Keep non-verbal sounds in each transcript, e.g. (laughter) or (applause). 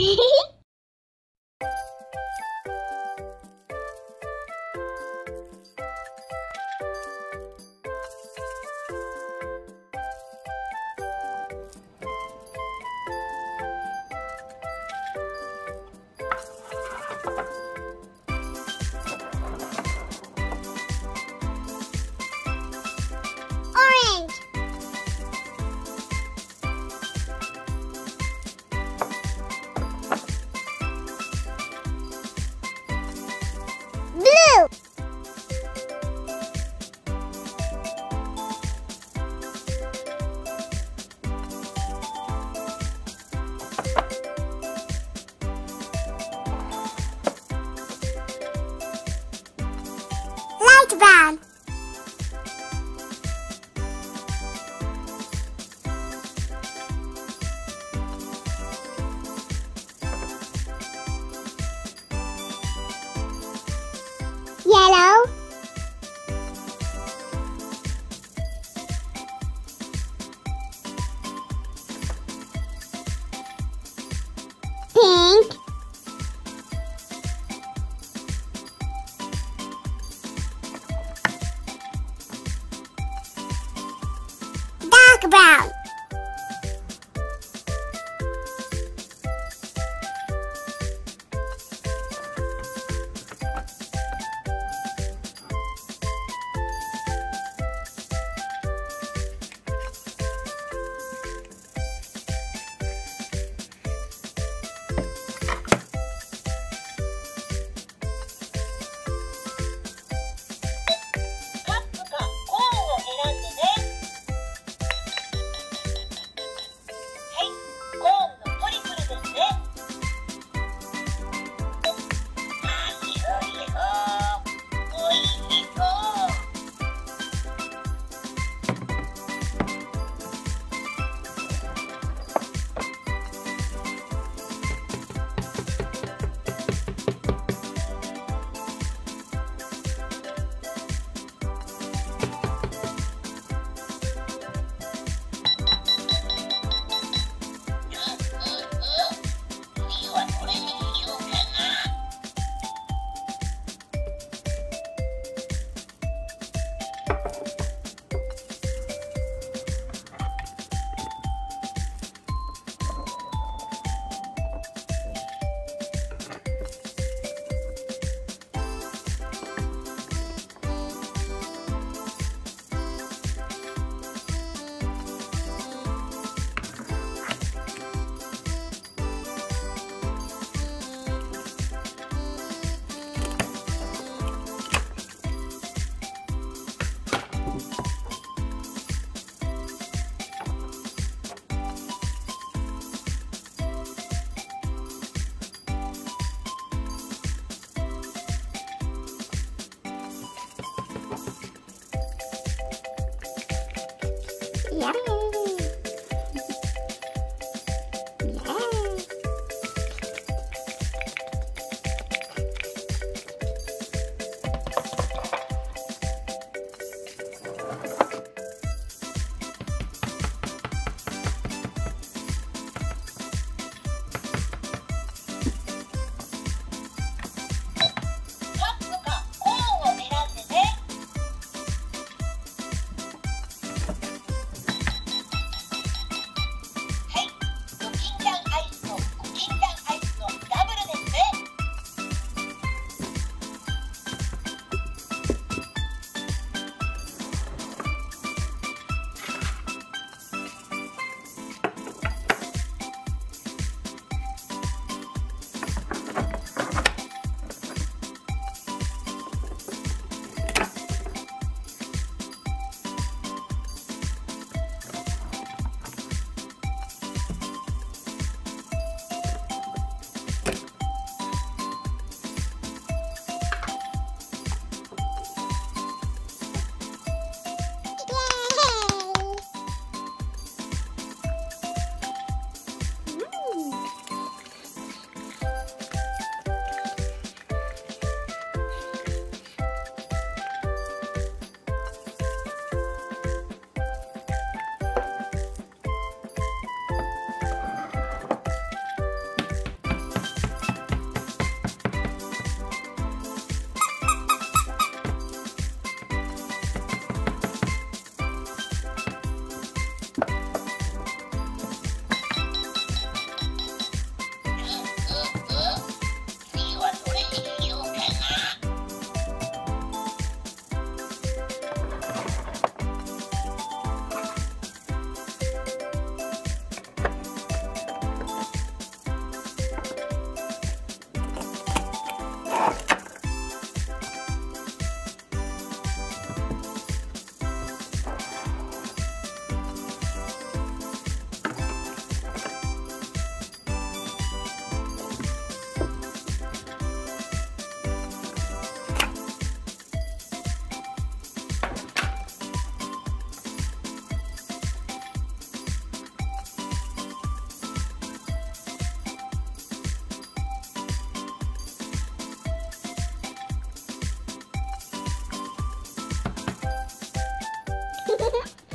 Bye. (laughs) Dark Yummy.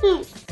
Hmm.